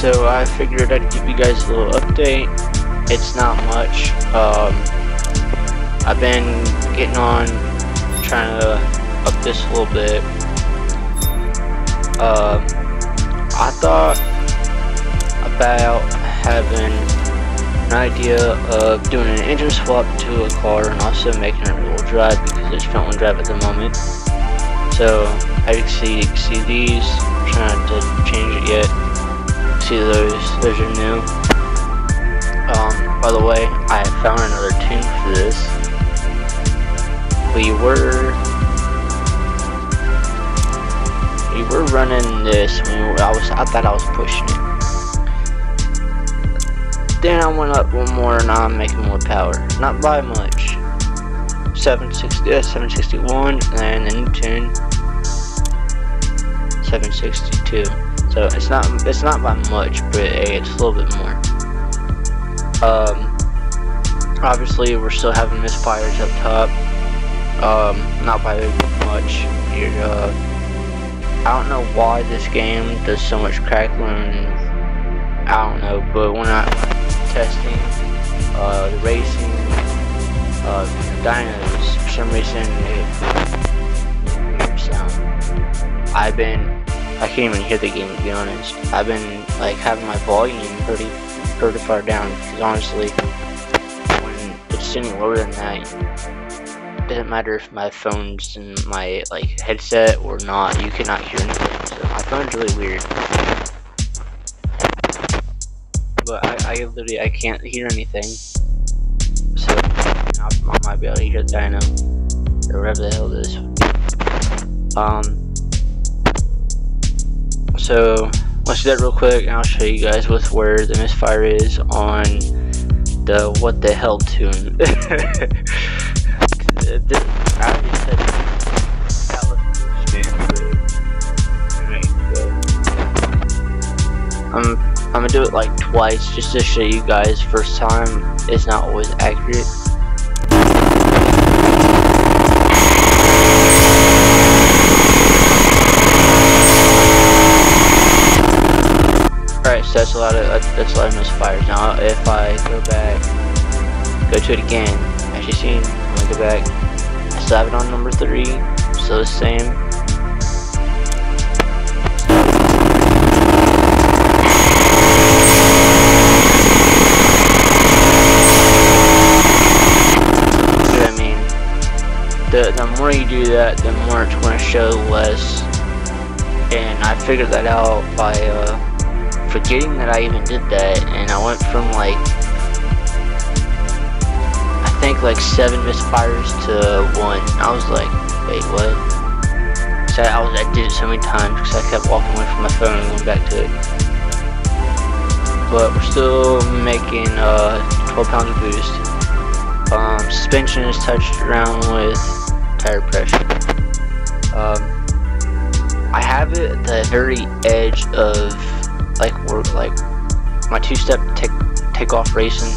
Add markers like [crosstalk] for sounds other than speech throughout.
so I figured I'd give you guys a little update. It's not much. Um, I've been getting on, trying to up this a little bit. Uh, I thought about having an idea of doing an engine swap to a car and also making it rear-wheel drive because it's front-wheel drive at the moment. So, I see, see these. I'm trying to change it yet. See those? Those are new. Um, by the way, I found another tune for this. We were we were running this we were, I was I thought I was pushing it. Then I went up one more and I'm making more power. Not by much. 760 uh, 761 and the new tune 762. So it's not it's not by much, but it's a little bit more. Um, obviously we're still having misfires up top. Um, not by much. Uh, I don't know why this game does so much crackling. I don't know, but we're not testing uh, the racing, uh, the dynos, for some reason it weird sound. I've been I can't even hear the game to be honest. I've been like having my volume pretty pretty far down because honestly when it's any lower than that it doesn't matter if my phone's in my like headset or not, you cannot hear anything. So my phone's really weird. But I, I literally I can't hear anything. So I, might be able to hear the dyno or whatever the hell it is. Um so let's do that real quick and I'll show you guys with where the misfire is on the what the hell tune. [laughs] I'm, I'm gonna do it like twice just to show you guys first time is not always accurate. Alright, so that's a lot of that's a lot of misfires. Now if I go back go to it again, as you seen, I'm gonna go back. I still have it on number three, still the same. I mean, the the more you do that, the more it's going to show less. And I figured that out by uh, forgetting that I even did that, and I went from like I think like seven misfires to one. I was like, wait, what? So I was I did it so many times because I kept walking away from my phone and going back to it. But we're still making uh, 12 pounds of boost. Um, suspension is touched around with tire pressure. Um, I have it at the very edge of like work, like my two-step take takeoff racing.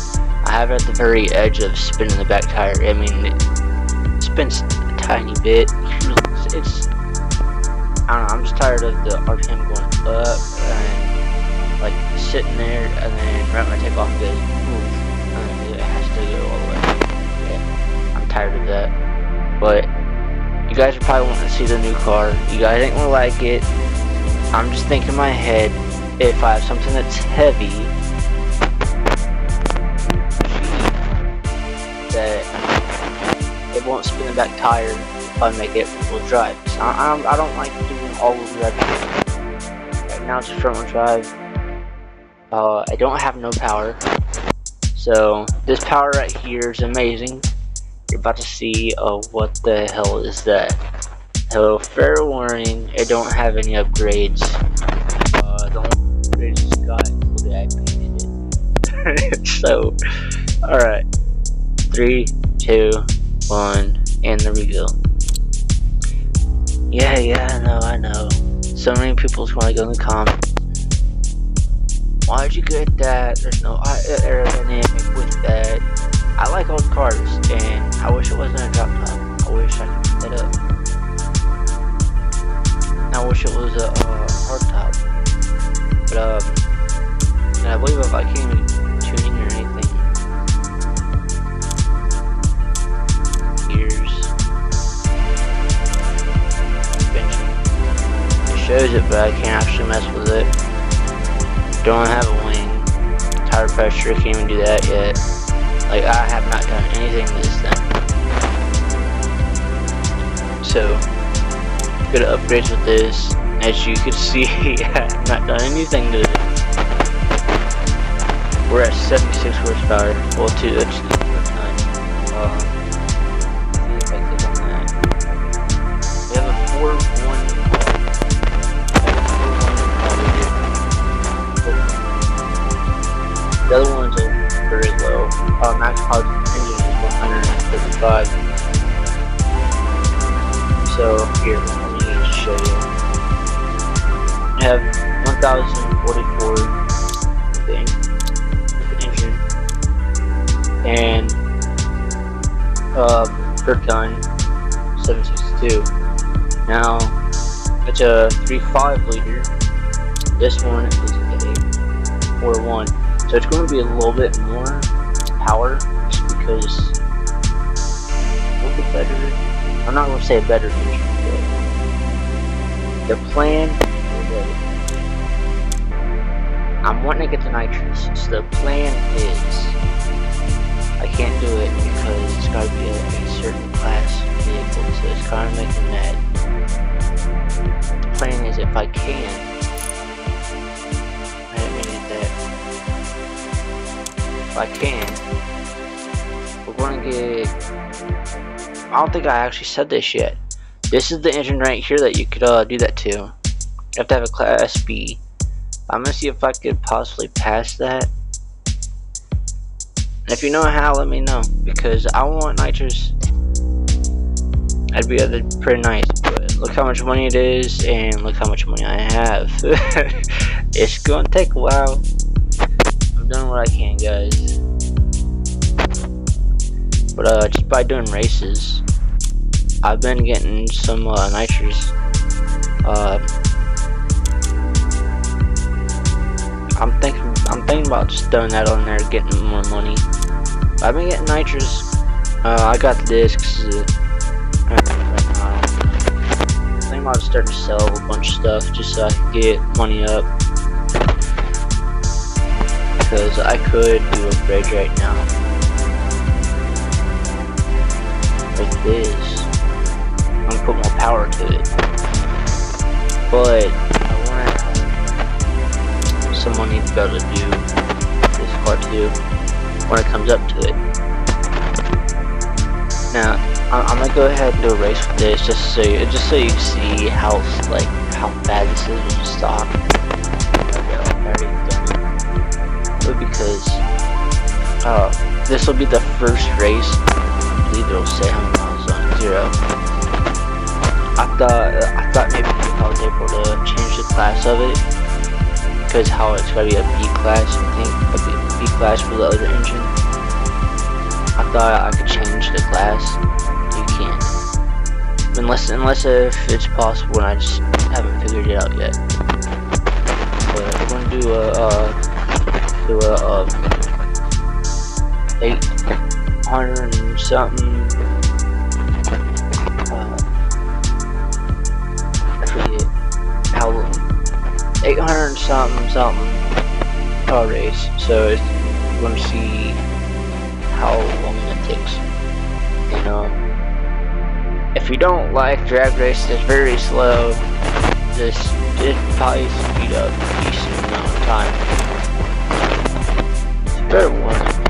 I have it at the very edge of spinning the back tire. I mean, it spins a tiny bit. It's, it's I don't know. I'm just tired of the RPM going up and like sitting there, and then right when I take off, goes it has to go all the way. Yeah, I'm tired of that. But you guys are probably wanting to see the new car. You guys ain't gonna like it. I'm just thinking in my head if I have something that's heavy that it won't spin the back tire if I make it full drive. So I, I, I don't like doing all wheel drive. Right now it's front wheel drive. Uh, I don't have no power. So this power right here is amazing. You're about to see uh, what the hell is that. So fair warning, I don't have any upgrades. Uh, the upgrades just got included I [laughs] painted it. so, alright. Three, two, one, and the go. Yeah, yeah, I know, I know. So many people's want to go in the comments. Why'd you get that? There's no aerodynamic with that. I like old cars, and I wish it wasn't a drop top. I wish I could pick that up. I wish it was a uh, hard top it up. Uh, and I believe if I can't even tune or anything. gears, Suspension. It shows it, but I can't actually mess with it. Don't have a wing. Tire pressure, can't even do that yet. Like, I have not done anything to this thing. So, good upgrades with this. As you can see, [laughs] I have not done anything to it. We're at 76 horsepower. Well, two, it's, have 1044 thing engine and uh, per ton 762. Now it's a 3.5 liter. This one is a 4.1. So it's going to be a little bit more power just because a little bit better. I'm not going to say a better engine, but the plan I'm wanting to get the nitrous. So the plan is I can't do it because it's got to be a, a, certain class vehicle, so it's kind of making mad. The plan is if I can, that. If I can, we're going to get. I don't think I actually said this yet. This is the engine right here that you could uh, do that to. You have to have a class B. I'm gonna see if I could possibly pass that. If you know how, let me know because I want nitrous. That'd be that'd pretty nice. But look how much money it is, and look how much money I have. [laughs] it's gonna take a while. I'm doing what I can, guys. But uh, just by doing races, I've been getting some uh, nitrous. Uh, I'm thinking I'm thinking about just throwing that on there, getting more money. I've been getting nitrous. Uh, I got the discs. Uh. I'm thinking about starting to sell a bunch of stuff just so I can get money up. Because I could do a bridge right now. Like this. I'm gonna put more power to it. But some money to be able to do this part too when it comes up to it. Now, I'm gonna go ahead and do a race with this just so you, just so you see how like how bad this is with the stock. because uh, this will be the first race. I believe it'll say how many miles on zero. I thought I thought maybe I was able to change the class of it because how it's gotta be a B class, I think, a B, B class for the other engine. I thought I could change the class. You can't. Unless, unless if it's possible and I just haven't figured it out yet. But we're gonna do a, uh, do a, uh, 800 and something, 800 something something. Car race. So it's, you want to see how long it takes you know. If you don't like drag race it's very slow. This it probably speed up a decent amount of time. It's better one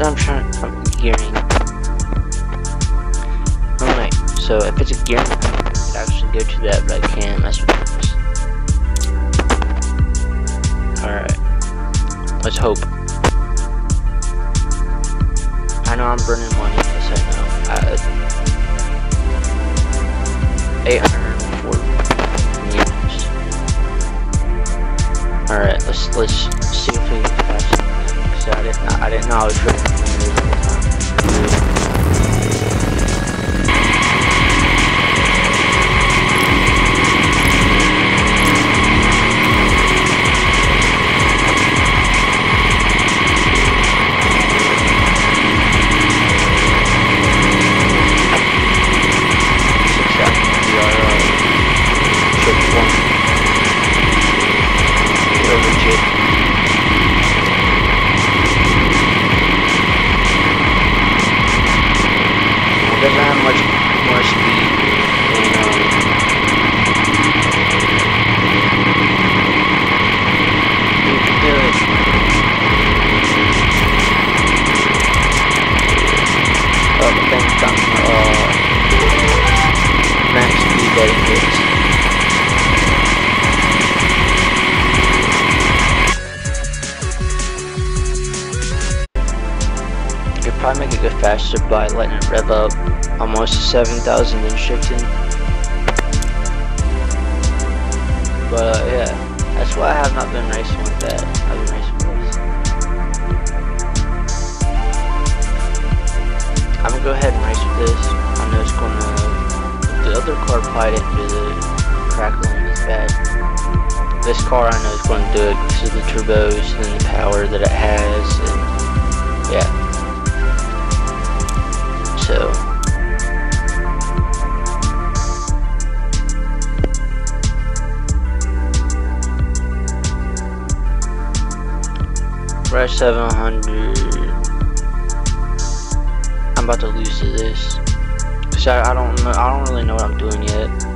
Trying I'm gearing? Alright, so if it's a gearing I could actually go to that, but I can't mess with this. Alright. Let's hope. I know I'm burning faster by letting it rev up almost to 7,000 then shifting. But uh, yeah, that's why I have not been racing with that. I've been racing with this. I'm gonna go ahead and race with this. I know it's gonna. The other car probably didn't do the crackling as bad. This car I know is going to do it because of the turbos Rush 700. I'm about to lose to this. Cause I, I don't know, I don't really know what I'm doing yet.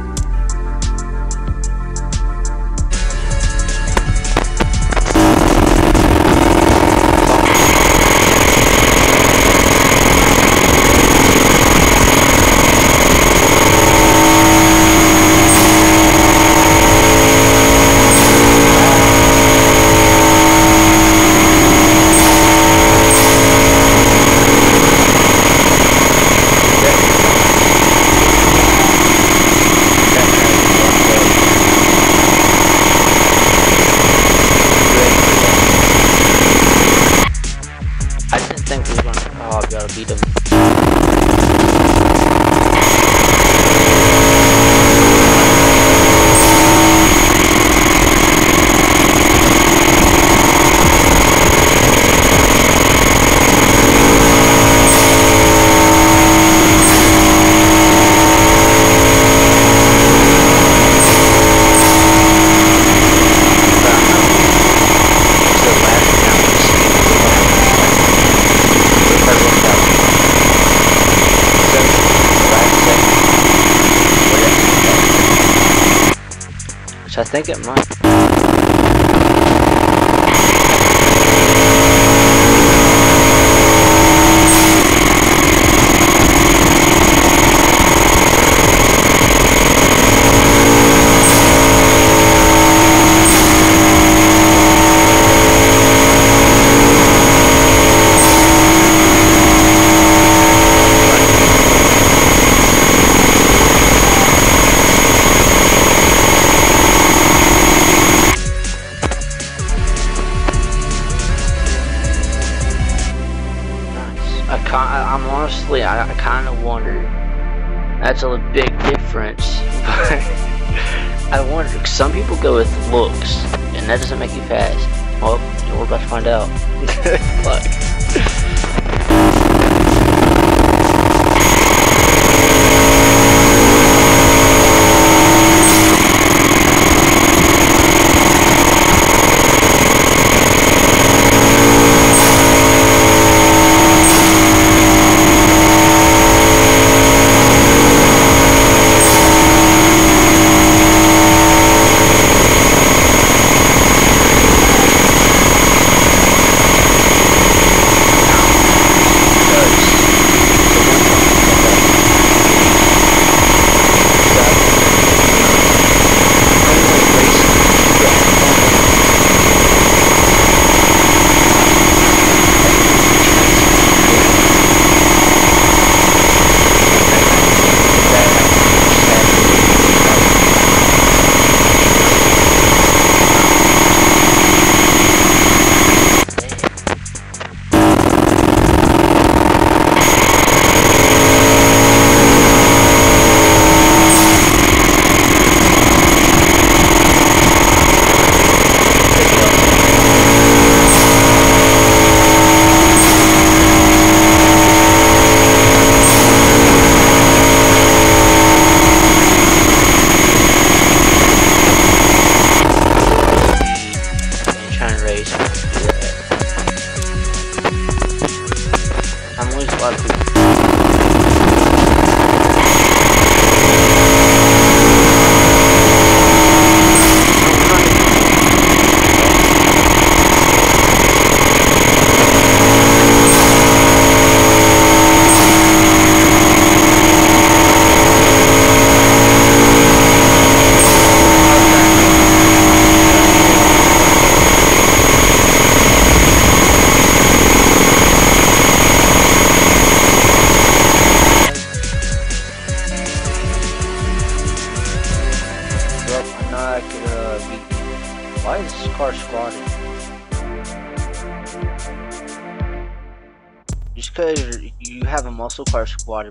I think it might. Go with looks, and that doesn't make you fast. Well, we're about to find out. [laughs] Why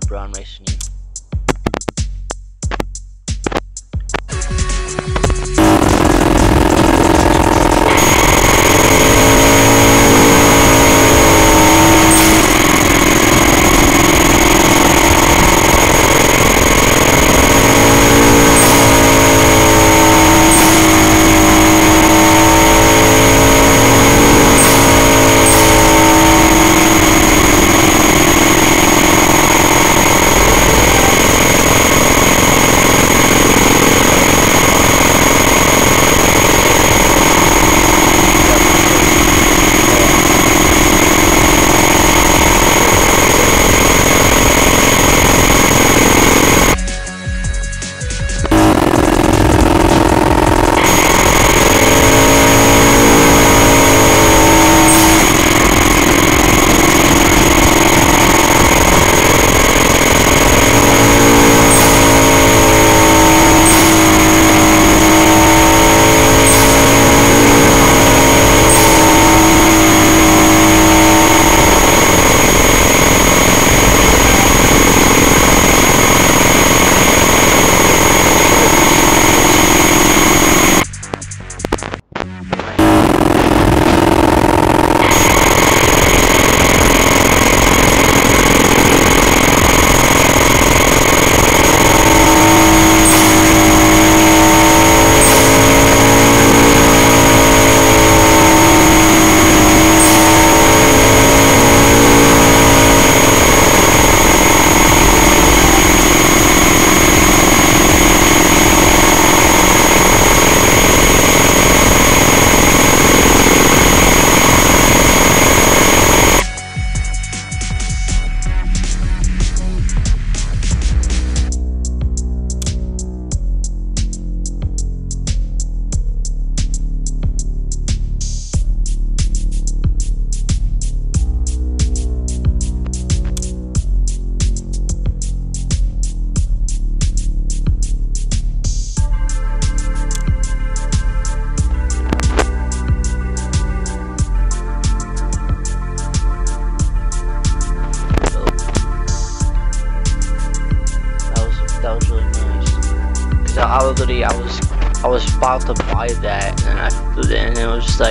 car squatted,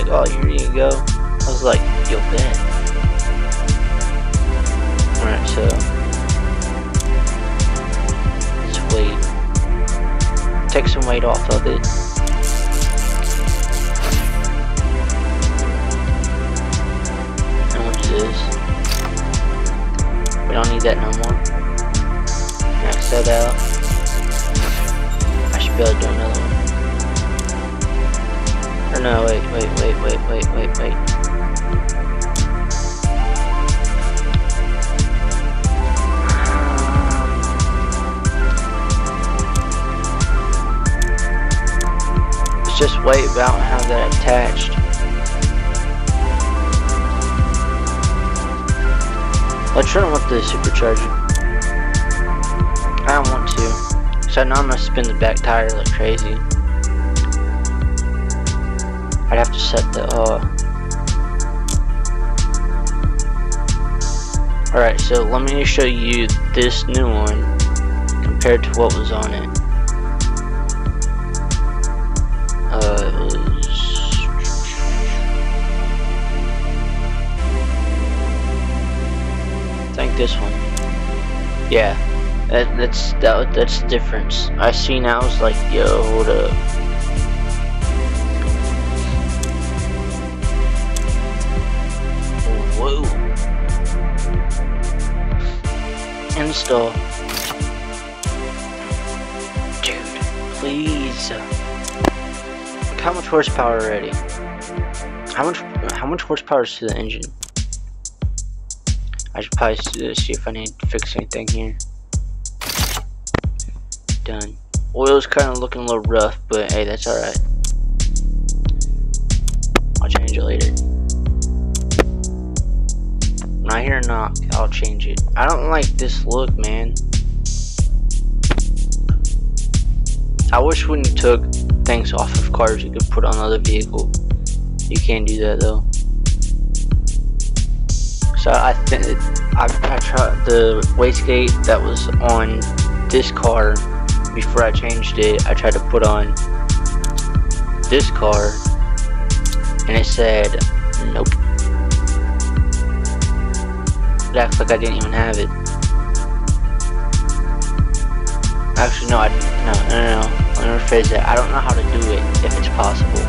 like, oh, you go. I was like, yo, bet. Alright, so let's wait. Take some weight off of it. And what is? We don't need that no more. Max that out. I should be able to do another one. Or no, wait, wait, wait, wait, wait, wait, wait. It's just wait about how that attached. Let's run with the supercharger. I don't want to. So I know I'm gonna spin the back tire like crazy. Set the uh Alright, so let me show you this new one compared to what was on it. Uh. I think this one. Yeah, that, that's that, that's the difference. I see now. I was like, yo, hold up. Install. Dude, please. Look how much horsepower already. How much how much horsepower is to the engine? I should probably see uh, see if I need to fix anything here. Done. Oil's kind of looking a little rough, but hey, that's alright. I'll change it later. When I hear a knock, I'll change it. I don't like this look, man. I wish when you took things off of cars, you could put on other vehicle. You can't do that though. So I think I, I tried the wastegate that was on this car before I changed it. I tried to put on this car, and it said nope. It acts like I didn't even have it. Actually, no, I no no no. no. Let me rephrase that. I don't know how to do it if it's possible.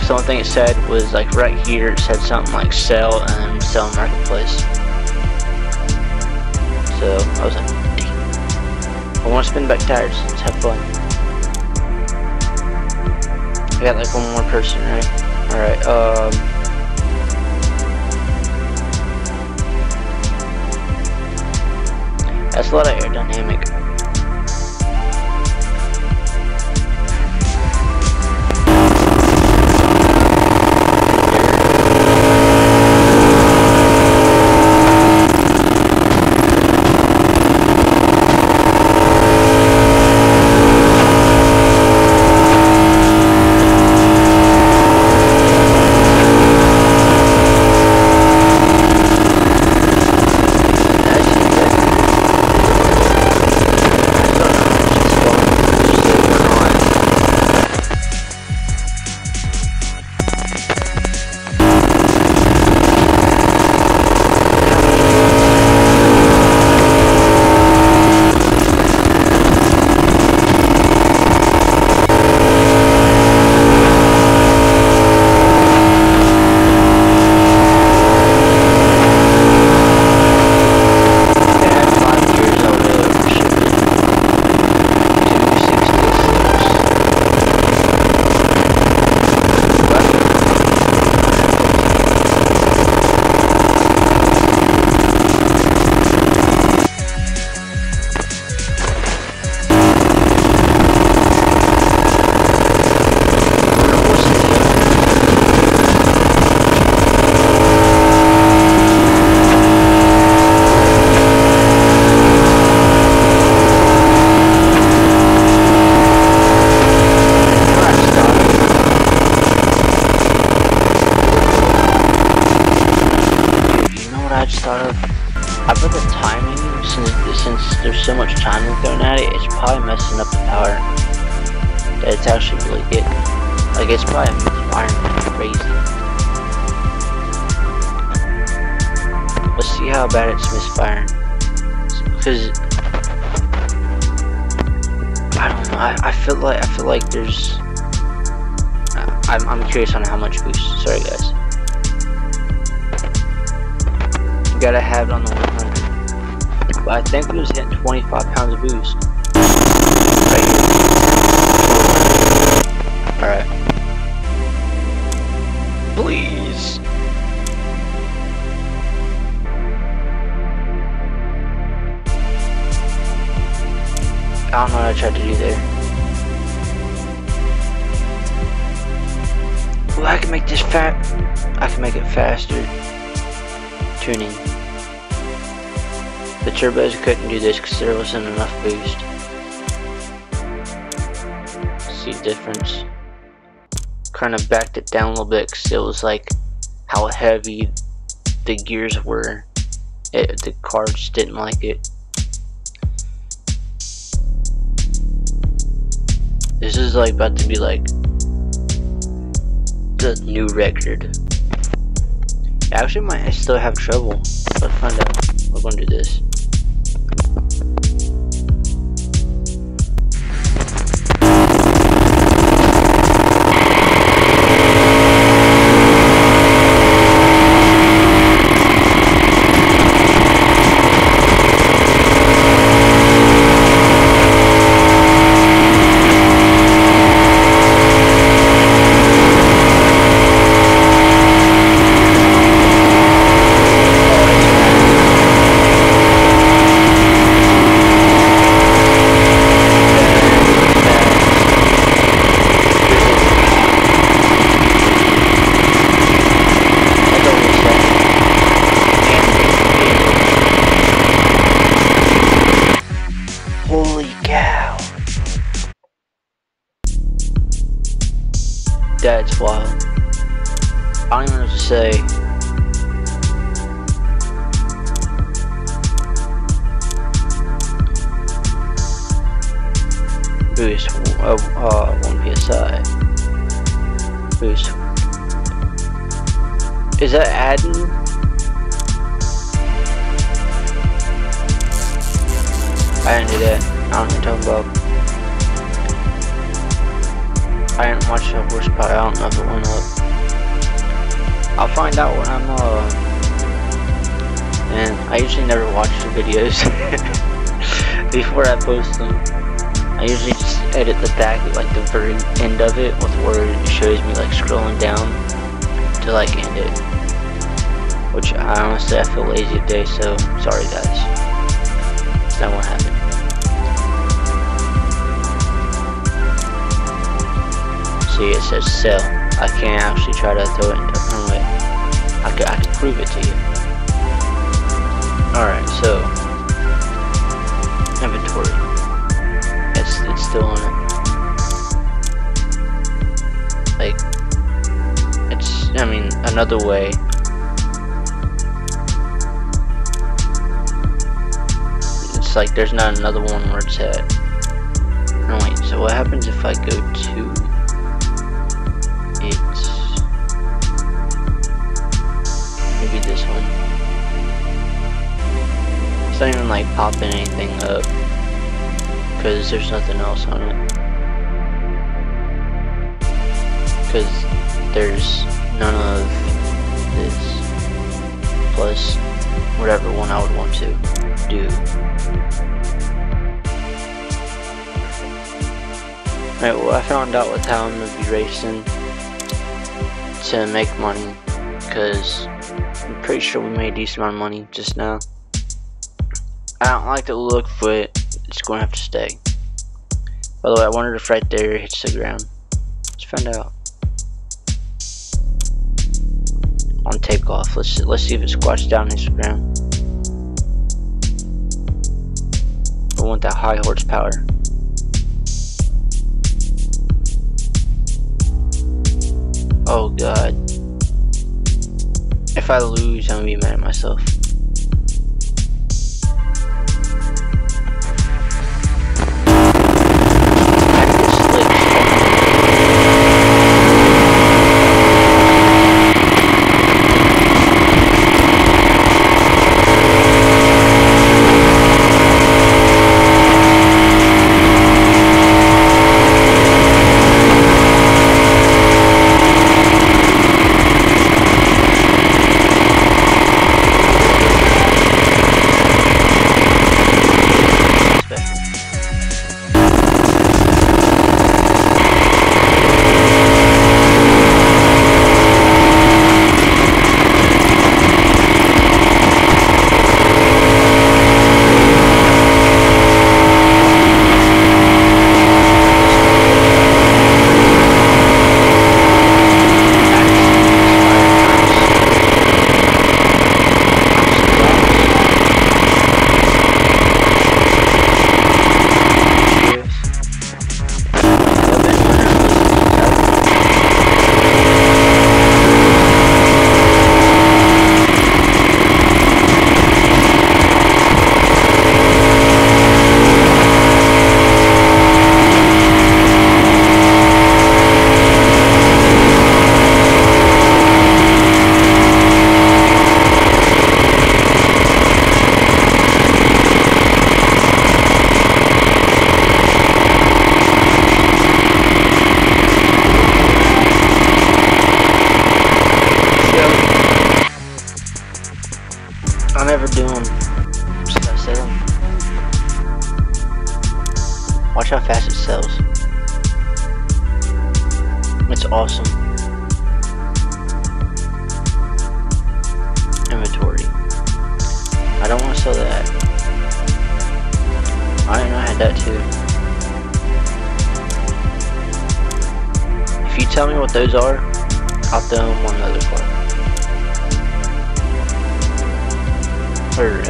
So the only thing it said was like right here it said something like sell and sell marketplace. So I was like, Dang. I want to spin back tires. Let's have fun. I got like one more person, right? All right. Um. That's a lot of aerodynamic. Uh, I put the timing, since since there's so much timing thrown at it, it's probably messing up the power. That it's actually really good. Like, it's probably Iron crazy. Let's see how bad it's misfiring. Because... I don't know, I, I feel like, I feel like there's... I'm, I'm curious on how much boost. Sorry, guys. Gotta have it on the 100. But I think we was hitting 25 pounds of boost. Right Alright. Please. I don't know what I tried to do there. Well, I can make this fat. I can make it faster. Tuning. The turbos couldn't do this because there wasn't enough boost. See difference? Kind of backed it down a little bit because it was like how heavy the gears were. It, the cards didn't like it. This is like about to be like the new record. Actually, might I still have trouble. Let's find out. We're gonna do this. I don't even know what to say. Boost uh, uh, 1 psi. Boost. Is that adding? I didn't do that. I don't know what you're talking about. I didn't watch the horsepower. I don't know if it went up. I'll find out when I'm, uh... And I usually never watch the videos [laughs] before I post them. I usually just edit the back, like the very end of it, with where it shows me like scrolling down to like end it. Which I honestly I feel lazy today, so sorry guys. That won't happen. See, it says sell. I can't actually try to throw it could, I could prove it to you. Alright, so inventory. It's it's still on it. Like it's I mean another way. It's like there's not another one where it's at. No wait, so what happens if I go to It's not even like popping anything up because there's nothing else on it. Because there's none of this plus whatever one I would want to do. Alright, well I found out with how I'm gonna be racing to make money because I'm pretty sure we made a decent amount of money just now. I don't like the look, but it's going to have to stay. By the way, I wondered if right there hits the ground. Let's find out. On takeoff, let's let's see if it squats down hits the ground. I want that high horsepower. Oh god. If I lose, I'm gonna be mad at myself.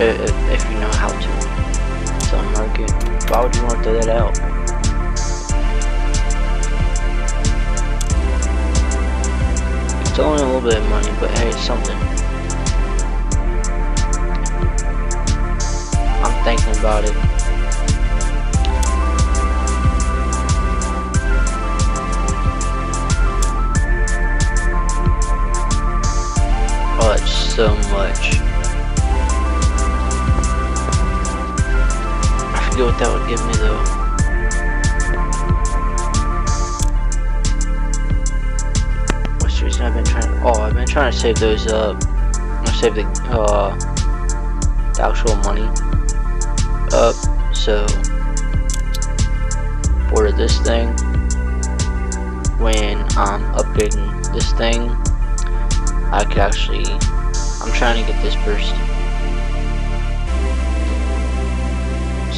If you know how to. So market. Why would you want to throw that out? It's only a little bit of money, but hey, it's something. I'm thinking about it. Oh, it's so much. Forget what that would give me though. I've been trying? Oh, I've been trying to save those gonna save the uh the actual money up. So for this thing, when I'm upgrading this thing, I could actually. I'm trying to get this burst.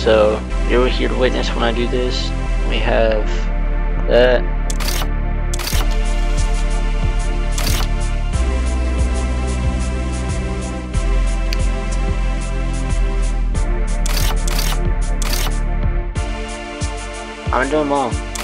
So you're here to witness when I do this. We have that. I'm doing mom.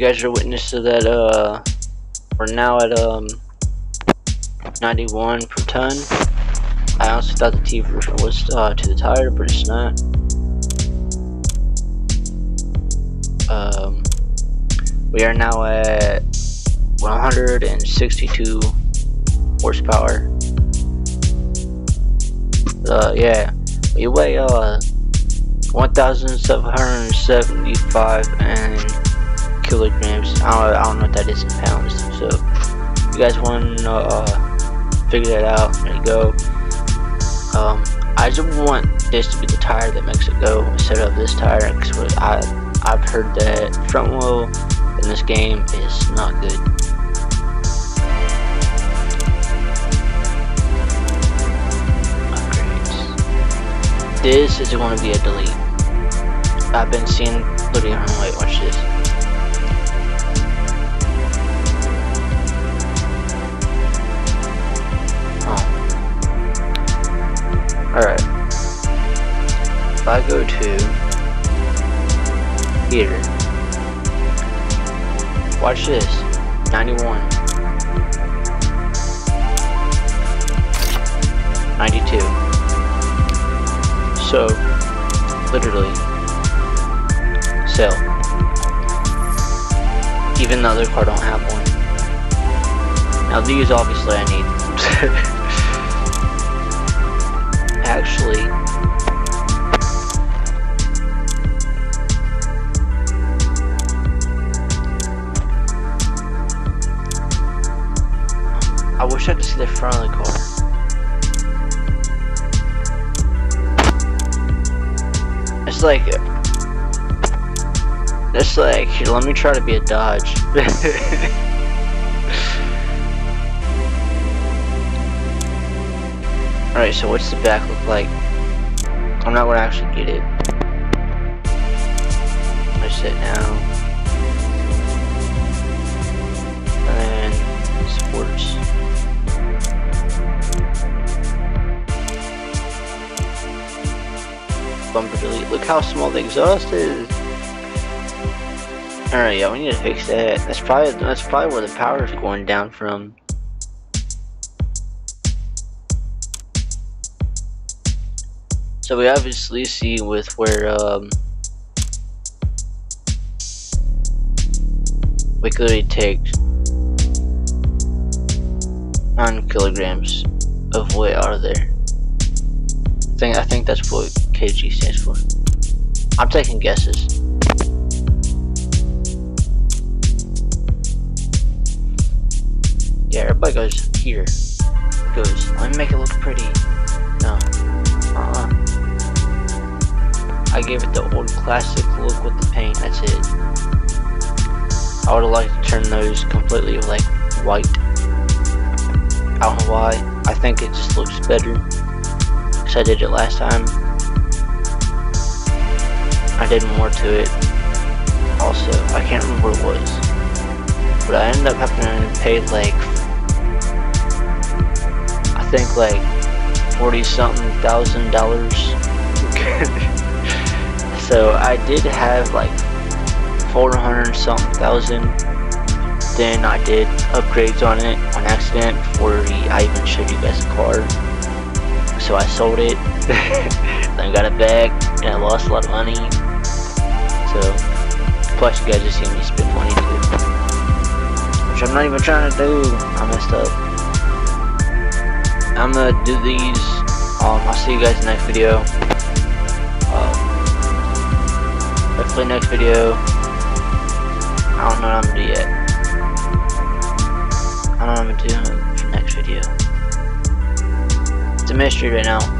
You guys are witness to that, uh, we're now at, um, 91 per ton. I honestly thought the T version was, uh, to the tire, but it's not. Um, we are now at 162 horsepower. Uh, yeah. We weigh, uh, 1,775 and kilograms. I don't, I don't know what that is in pounds. So, if you guys want to uh, figure that out, there you go. Um, I just want this to be the tire that makes it go instead of this tire because I, I've heard that front wheel in this game is not good. This is going to be a delete. I've been seeing literally on wait, watch this. Alright. If I go to here. Watch this. 91. 92. So, literally, sell. Even the other car don't have one. Now these obviously I need. [laughs] Actually, I wish I could see the front of the car. It's like it's like, let me try to be a Dodge. [laughs] Alright, so what's the back look like? I'm not gonna actually get it. I sit now. And then sports. Bumper delete. Look how small the exhaust is. Alright, yeah, we need to fix that. That's probably that's probably where the power is going down from. So we obviously see with where um we could take nine kilograms of weight out of there. I think I think that's what kg stands for. I'm taking guesses. yeah, everybody goes here. Goes, let me make it look pretty. No. Uh-uh. I gave it the old classic look with the paint, that's it. I would have liked to turn those completely like white. I don't know why. I think it just looks better. Because I did it last time. I did more to it. Also, I can't remember what it was. But I ended up having to pay like, I think like 40 something thousand dollars. [laughs] so I did have like 400 something thousand. Then I did upgrades on it on accident before I even showed you guys the car. So I sold it, [laughs] then got it back, and I lost a lot of money. So, plus you guys just seen me spend money too. Which I'm not even trying to do. I messed up. I'm gonna do these. Um, I'll see you guys in the next video. Hopefully next video. I don't know what I'm gonna do yet. I don't know what I'm gonna do for next video. It's a mystery right now.